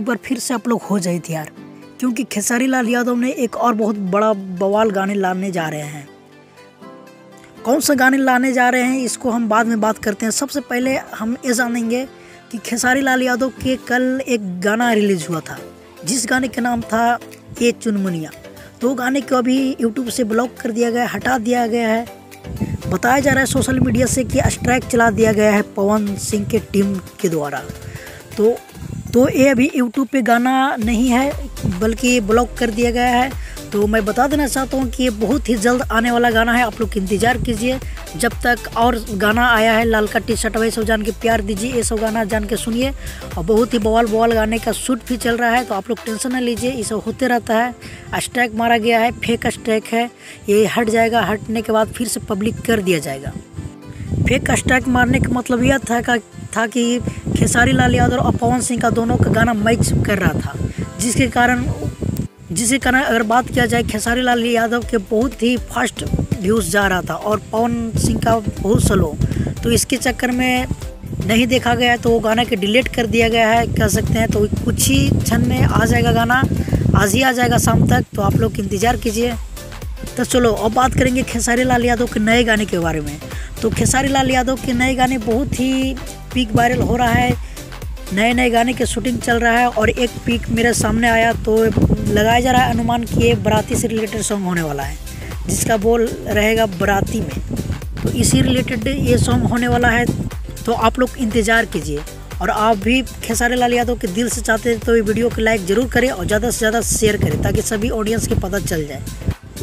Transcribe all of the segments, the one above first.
एक बार फिर से आप लोग हो जाए थे यार, क्योंकि खेसारी लाल यादव ने एक और बहुत बड़ा बवाल गाने लाने जा रहे हैं। कौन सा गाने लाने जा रहे हैं, इसको हम बाद में बात करते हैं। सबसे पहले हम ये जानेंगे कि खेसारी लाल यादव के कल एक गाना रिलीज़ हुआ था, जिस गाने का नाम था ये चुनमुनिया। तो गाने को अभी यूट्यूब से ब्लॉक कर दिया गया, हटा दिया गया है। बताया जा रहा है सोशल मीडिया से कि स्ट्राइक चला दिया गया है पवन सिंह के टीम के द्वारा। तो तो ये अभी यूट्यूब पे गाना नहीं है, बल्कि ब्लॉक कर दिया गया है। तो मैं बता देना चाहता हूँ कि ये बहुत ही जल्द आने वाला गाना है, आप लोग इंतज़ार कीजिए। जब तक और गाना आया है, लाल का टी शर्ट वही सब जान के प्यार दीजिए, ये सब गाना जान के सुनिए। और बहुत ही बवाल बवाल गाने का शूट भी चल रहा है तो आप लोग टेंशन ना लीजिए, ये सब होते रहता है। स्ट्राइक मारा गया है फेक स्ट्राइक है। ये हट जाएगा, हटने के बाद फिर से पब्लिक कर दिया जाएगा। फेक स्ट्राइक मारने का मतलब यह था था कि खेसारी लाल यादव और पवन सिंह का दोनों का गाना मैच कर रहा था। जिसके कारण जिसके कारण अगर बात किया जाए, खेसारी लाल यादव के बहुत ही फास्ट व्यूज़ जा रहा था और पवन सिंह का बहुत स्लो तो इसके चक्कर में नहीं देखा गया तो वो गाना के डिलीट कर दिया गया है। कह सकते हैं तो कुछ ही क्षण में आ जाएगा गाना। आज ही आ जाएगा शाम तक तो आप लोग इंतज़ार कीजिए। तो चलो, अब बात करेंगे खेसारी लाल यादव के नए गाने के बारे में। तो खेसारी लाल यादव के नए गाने बहुत ही पीक वायरल हो रहा है नए नए गाने की शूटिंग चल रहा है और एक पीक मेरे सामने आया तो लगाया जा रहा है अनुमान कि ये बराती से रिलेटेड सॉन्ग होने वाला है, जिसका बोल रहेगा बराती में। तो इसी रिलेटेड ये सॉन्ग होने वाला है तो आप लोग इंतज़ार कीजिए। और आप भी खेसारी लाल यादव के दिल से चाहते हैं तो ये वीडियो को लाइक ज़रूर करें और ज़्यादा से ज़्यादा शेयर करें, ताकि सभी ऑडियंस के पता चल जाए।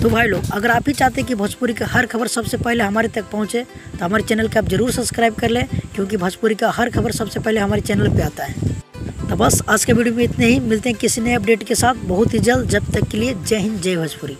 तो भाई लोग, अगर आप ही चाहते हैं कि भोजपुरी का हर खबर सबसे पहले हमारे तक पहुँचे तो हमारे चैनल का आप ज़रूर सब्सक्राइब कर लें, क्योंकि भोजपुरी का हर खबर सबसे पहले हमारे चैनल पे आता है। तो बस, आज के वीडियो में इतने ही। मिलते हैं किसी नए अपडेट के साथ। बहुत ही जल्द, जब तक के लिए जय हिंद, जय भोजपुरी।